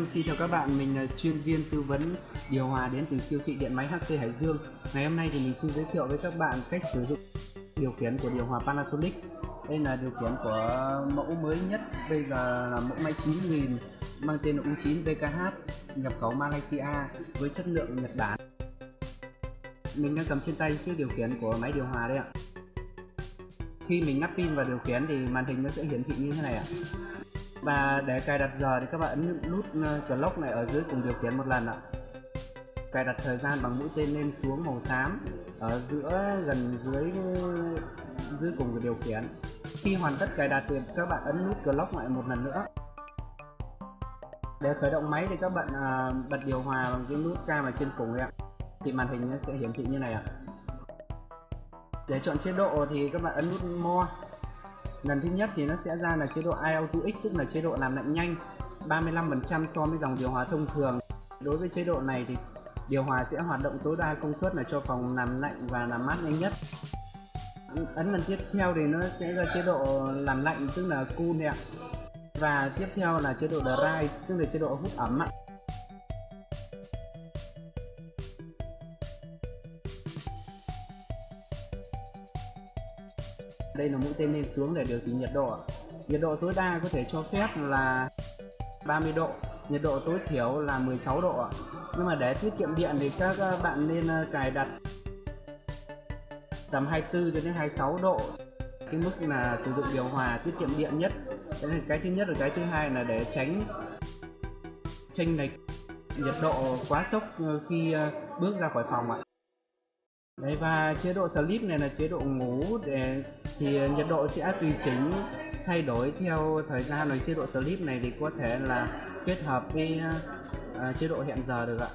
Vâng, xin chào các bạn, mình là chuyên viên tư vấn điều hòa đến từ siêu thị điện máy HC Hải Dương. Ngày hôm nay thì mình xin giới thiệu với các bạn cách sử dụng điều khiển của điều hòa Panasonic. Đây là điều khiển của mẫu mới nhất, bây giờ là mẫu máy 9000 mang tên là U9 VKH, nhập khẩu Malaysia với chất lượng Nhật Bản. Mình đang cầm trên tay chiếc điều khiển của máy điều hòa đây ạ. Khi mình nắp pin vào điều khiển thì màn hình nó sẽ hiển thị như thế này ạ và để cài đặt giờ thì các bạn ấn nút ờ, clock này ở dưới cùng điều khiển một lần ạ. Cài đặt thời gian bằng mũi tên lên xuống màu xám, ở giữa, gần dưới dưới cùng của điều khiển. Khi hoàn tất cài đặt thì các bạn ấn nút clock lại một lần nữa. Để khởi động máy thì các bạn ờ, bật điều hòa bằng cái nút cam ở trên cùng ạ. Thì màn hình sẽ hiển thị như này ạ. Để chọn chế độ thì các bạn ấn nút more lần thứ nhất thì nó sẽ ra là chế độ IO2X tức là chế độ làm lạnh nhanh 35% so với dòng điều hòa thông thường. Đối với chế độ này thì điều hòa sẽ hoạt động tối đa công suất là cho phòng làm lạnh và làm mát nhanh nhất. Ấn lần tiếp theo thì nó sẽ ra chế độ làm lạnh, tức là cool này ạ. Và tiếp theo là chế độ dry, tức là chế độ hút ẩm ạ. Đây là mũi tên lên xuống để điều chỉnh nhiệt độ. Nhiệt độ tối đa có thể cho phép là 30 độ, nhiệt độ tối thiểu là 16 độ nhưng mà để tiết kiệm điện thì các ờ, bạn nên ờ, cài đặt tầm 24 cho đến 26 độ. Cái mức là sử dụng điều hòa tiết kiệm điện nhất. Cái thứ nhất và cái thứ hai là để tránh chênh lệch nhiệt độ quá sốc ờ, khi bước ra khỏi phòng ạ. Đấy, và chế độ sleep này là chế độ ngủ để thì nhiệt độ sẽ tùy chỉnh thay đổi theo thời gian rồi chế độ sleep này thì có thể là kết hợp với uh, chế độ hẹn giờ được ạ.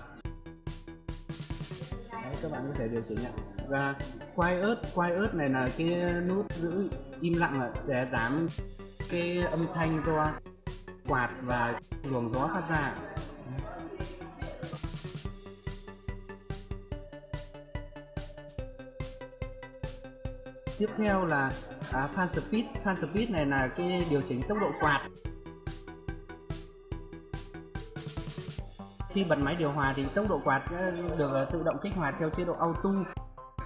Đấy các bạn có thể điều chỉnh ạ. Và quay ớt quay ớt này là cái nút giữ im lặng ạ để giảm cái âm thanh do quạt và luồng gió phát ra. Tiếp theo là à, fan speed. Fan speed này là cái điều chỉnh tốc độ quạt. Khi bật máy điều hòa thì tốc độ quạt ờ, được ờ, tự động kích hoạt theo chế độ auto.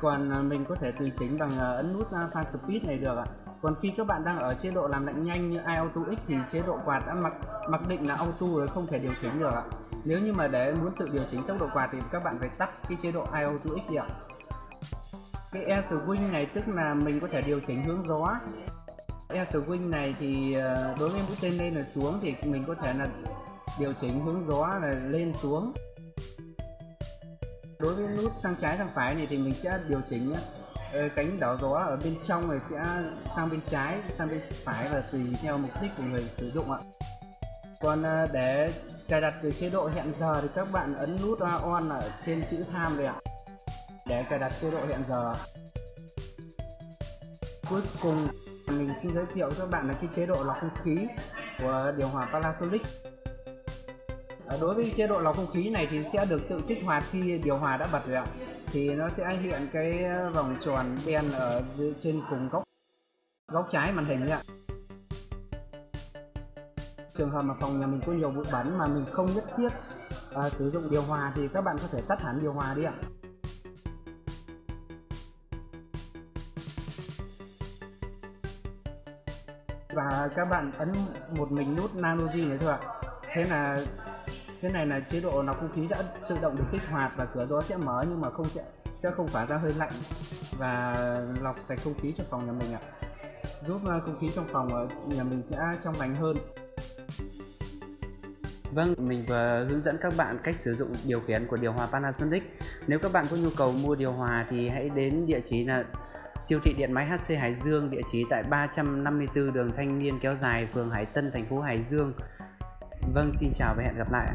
Còn ờ, mình có thể tùy chỉnh bằng ấn nút fan speed này được ạ. Còn khi các bạn đang ở chế độ làm lạnh nhanh như iAuto X thì chế độ quạt đã mặc mặc định là auto rồi không thể điều chỉnh được ạ. Nếu như mà để muốn tự điều chỉnh tốc độ quạt thì các bạn phải tắt cái chế độ iAuto X đi ạ cái air swing này tức là mình có thể điều chỉnh hướng gió. Air swing này thì ờ, đối với mũi tên lên là xuống thì mình có thể là điều chỉnh hướng gió là lên xuống. Đối với nút sang trái sang phải này thì mình sẽ điều chỉnh ờ, cánh đảo gió ở bên trong này sẽ sang bên trái, sang bên phải và tùy theo mục đích của người sử dụng ạ. Còn ờ, để cài đặt từ chế độ hẹn giờ thì các bạn ấn nút on ở trên chữ tham rồi ạ để cài đặt chế độ hẹn giờ. Cuối cùng mình xin giới thiệu cho các bạn là cái chế độ lọc không khí của điều hòa Panasonic. Ờ, đối với chế độ lọc không khí này thì sẽ được tự kích hoạt khi điều hòa đã bật rồi ạ. Thì nó sẽ hiện cái ờ, vòng tròn đen ở dưới trên cùng góc góc trái màn hình ạ. Trường hợp mà phòng nhà mình có nhiều bụi bẩn mà mình không nhất thiết uh, sử dụng điều hòa thì các bạn có thể tắt hẳn điều hòa đi ạ. Và các bạn ấn một mình nút nano G này thôi ạ. Thế là thế này là chế độ lọc không khí đã tự động được kích hoạt và cửa gió sẽ mở nhưng mà không sẽ sẽ không phả ra hơi lạnh và lọc sạch không khí cho phòng nhà mình ạ. Giúp ờ, không khí trong phòng ờ, nhà mình sẽ trong lành hơn. Vâng, mình vừa hướng dẫn các bạn cách sử dụng điều khiển của điều hòa Panasonic. Nếu các bạn có nhu cầu mua điều hòa thì hãy đến địa chỉ là Siêu thị điện máy HC Hải Dương địa chỉ tại 354 đường Thanh Niên kéo dài, phường Hải Tân, thành phố Hải Dương. Vâng, xin chào và hẹn gặp lại.